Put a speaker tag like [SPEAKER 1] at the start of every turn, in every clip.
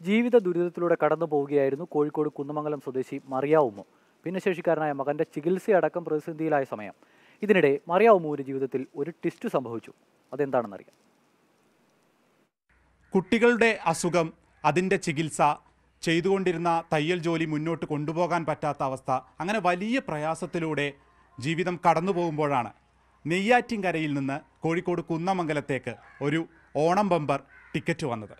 [SPEAKER 1] ജീവിത ദുരിതത്തിലൂടെ കടന്നു പോവുകയായിരുന്നു കോഴിക്കോട് കുന്നമംഗലം സ്വദേശി മറിയാവുമോ ഭിന്നശേഷിക്കാരനായ മകന്റെ ചികിത്സയടക്കം പ്രതിസന്ധിയിലായ സമയം. ഇതിനിടെ മറിയ ജീവിതത്തിൽ ഒരു ട്വിസ്റ്റ് സംഭവിച്ചു. അതെന്താണെന്നറിയാം.
[SPEAKER 2] കുട്ടികളുടെ അസുഖം അതിന്റെ ചികിത്സ ചെയ്തുകൊണ്ടിരുന്ന തയ്യൽ ജോലി മുന്നോട്ട് കൊണ്ടുപോകാൻ പറ്റാത്ത അവസ്ഥ അങ്ങനെ വലിയ പ്രയാസത്തിലൂടെ ജീവിതം കടന്നു പോകുമ്പോഴാണ് നെയ്യാറ്റിൻകരയിൽ നിന്ന് കോഴിക്കോട് കുന്നമംഗലത്തേക്ക് ഒരു ഓണം ബമ്പർ ടിക്കറ്റ് വന്നത്.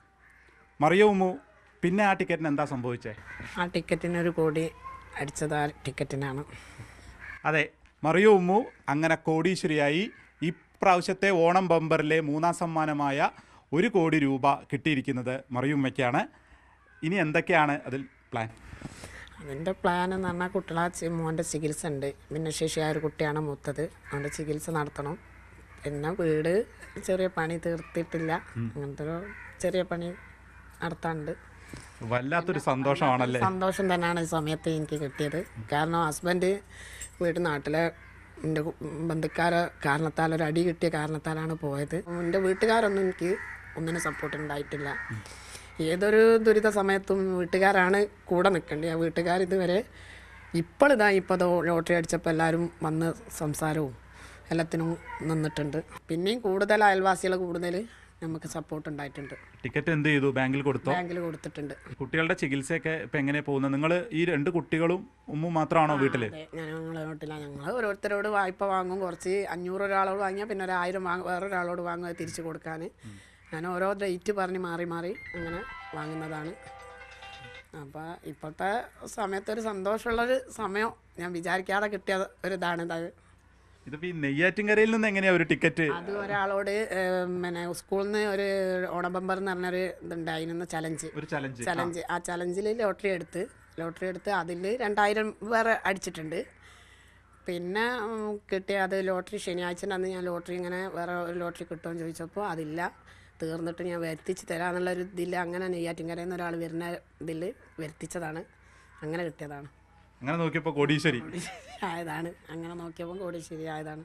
[SPEAKER 2] മറിയവുമു പിന്നെ ആ ടിക്കറ്റിന് എന്താ സംഭവിച്ചേ?
[SPEAKER 3] ആ ടിക്കറ്റിന് ഒരു കോടി അടിച്ചത് ആ ടിക്കറ്റിനാണ്.
[SPEAKER 2] അതെ മറിയവുമു അങ്ങനെ കോടീശ്വരിയായി ഇപ്രാവശ്യത്തെ ഓണം ബമ്പറിലെ മൂന്നാം സമ്മാനമായ ഒരു കോടി രൂപ കിട്ടിയിരിക്കുന്നത് മറിയുമ്മയ്ക്കാണ് ഇനി എന്തൊക്കെയാണ് അതിൽ പ്ലാൻ
[SPEAKER 3] അതിന്റെ പ്ലാൻ എന്ന് പറഞ്ഞാൽ കുട്ടികളെ മോന്റെ ചികിത്സ ഉണ്ട്. ഭിന്നശേഷിയായ ഒരു കുട്ടിയാണ് മൂത്തത്. അവന്റെ ചികിത്സ നടത്തണം. പിന്നെ വീട് ചെറിയ പണി തീർത്തിട്ടില്ല. അങ്ങനത്തെ ഒരു ചെറിയ പണി നടത്താനുണ്ട്.
[SPEAKER 2] വല്ലാത്തൊരു സന്തോഷമാണല്ലേ?
[SPEAKER 3] സന്തോഷം തന്നെയാണ് ഈ സമയത്ത് എനിക്ക് കിട്ടിയത്. കാരണം ഹസ്ബൻഡ് വീട് നാട്ടിലെ എന്റെ ബന്ധുക്കാരെ കാരണത്താൽ ഒരു അടി കിട്ടിയ കാരണത്താലാണ് പോയത്. എന്റെ വീട്ടുകാരൊന്നും എനിക്ക് ഒന്നിനും സപ്പോർട്ട് ഉണ്ടായിട്ടില്ല. ഏതൊരു ദുരിത സമയത്തും വീട്ടുകാരാണ് കൂടെ നിൽക്കേണ്ടത് ആ വീട്ടുകാർ ഇതുവരെ ഇപ്പോൾ ഇതാ ഇപ്പോൾ ലോട്ടറി അടിച്ചപ്പോൾ എല്ലാവരും വന്ന് സംസാരവും എല്ലാത്തിനും നിന്നിട്ടുണ്ട്. പിന്നെയും കൂടുതൽ അയൽവാസികൾ കൂടുതൽ നമുക്ക് സപ്പോർട്ട് ഉണ്ടായിട്ടുണ്ട്.
[SPEAKER 2] ടിക്കറ്റ് എന്ത് ചെയ്തു? ബാങ്കിൽ കൊടുത്തു?
[SPEAKER 3] ബാങ്കിൽ കൊടുത്തിട്ടുണ്ട്.
[SPEAKER 2] കുട്ടികളുടെ ചികിത്സയൊക്കെ ഇപ്പൊ എങ്ങനെ പോകുന്നത്? നിങ്ങൾ ഈ രണ്ട് കുട്ടികളും ഉമ്മ മാത്രമാണോ വീട്ടിൽ?
[SPEAKER 3] ഞങ്ങളെ ഞങ്ങൾ വീട്ടില. ഞങ്ങൾ ഓരോരുത്തരോട് വായ്പ വാങ്ങും. കുറച്ച് അഞ്ഞൂറ് ഒരാളോട് വാങ്ങിയാൽ പിന്നെ ഒരു ആയിരം വാങ്ങും. വേറൊരാളോട് വാങ്ങുക തിരിച്ചു കൊടുക്കാൻ ഞാൻ ഓരോ ഡേറ്റ് പറഞ്ഞ് മാറി മാറി അങ്ങനെ വാങ്ങുന്നതാണ്. അപ്പോൾ ഇപ്പോഴത്തെ സമയത്തൊരു സന്തോഷമുള്ളൊരു സമയം ഞാൻ വിചാരിക്കാതെ കിട്ടിയ ഒരു ഇതാണ്. ഇത്
[SPEAKER 2] ഇതിപ്പോൾ ഈ നെയ്യാറ്റിൻകരയിൽ നിന്ന് എങ്ങനെയാ ഒരു ടിക്കറ്റ്?
[SPEAKER 3] അത് ഒരാളോട് പിന്നെ സ്കൂളിൽ നിന്ന് ഒരു ഓണബമ്പർ എന്ന് പറഞ്ഞൊരു ഇതുണ്ട് അതിനൊന്ന് ചലഞ്ച്.
[SPEAKER 2] ഒരു ചലഞ്ച്.
[SPEAKER 3] ചലഞ്ച്. ആ ചലഞ്ചിൽ ലോട്ടറി എടുത്ത് ലോട്ടറി എടുത്ത് അതിൽ രണ്ടായിരം വേറെ അടിച്ചിട്ടുണ്ട്. പിന്നെ കിട്ടിയ അത് ലോട്ടറി ശനിയാഴ്ച അന്ന് ഞാൻ ലോട്ടറി ഇങ്ങനെ വേറെ ഒരു ലോട്ടറി കിട്ടുമെന്ന് ചോദിച്ചപ്പോൾ അതില്ല. തീർന്നിട്ട് ഞാൻ വരുത്തിച്ച് തരാമെന്നുള്ളൊരു ഇതിൽ അങ്ങനെ നെയ്യാറ്റിൻകരയിൽ നിന്ന് ഒരാൾ വരുന്ന ഇതിൽ വരുത്തിച്ചതാണ്. അങ്ങനെ കിട്ടിയതാണ്.
[SPEAKER 2] അങ്ങനെ നോക്കിയപ്പോ കോടീശ്വരി
[SPEAKER 3] ആയതാണ് അങ്ങനെ നോക്കിയപ്പോ കോടീശ്വരി ആയതാണ്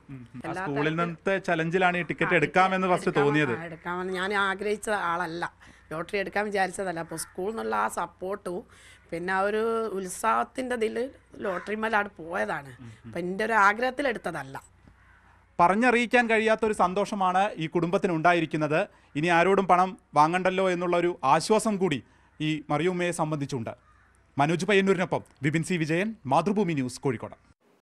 [SPEAKER 2] സ്കൂളിൽ നിന്നത്തെ ചലഞ്ചിലാണ് ഈ ടിക്കറ്റ് എടുക്കാമെന്ന് ഫസ്റ്റ് തോന്നിയത്.
[SPEAKER 3] എടുക്കാമെന്ന് ഞാൻ ആഗ്രഹിച്ച ആളല്ല. ലോട്ടറി എടുക്കാൻ വിചാരിച്ചതല്ല. അപ്പോൾ സ്കൂളിൽ നിന്നുള്ള ആ സപ്പോർട്ടും പിന്നെ ആ ഒരു ഉത്സാഹത്തിന്റെ ഇതിൽ ലോട്ടറി മേലാണ് പോയതാണ്. അപ്പം എന്റെ ഒരു ആഗ്രഹത്തിൽ എടുത്തതല്ല.
[SPEAKER 2] പറഞ്ഞറിയിക്കാൻ കഴിയാത്ത ഒരു സന്തോഷമാണ് ഈ കുടുംബത്തിന് ഉണ്ടായിരിക്കുന്നത്. ഇനി ആരോടും പണം വാങ്ങണ്ടല്ലോ എന്നുള്ള ഒരു ആശ്വാസം കൂടി ഈ മറിയുമ്മയെ സംബന്ധിച്ചുണ്ട്. മനോജ് പയ്യന്നൂരിനൊപ്പം വിപിൻ സി വിജയൻ മാതൃഭൂമി ന്യൂസ് കോഴിക്കോട്.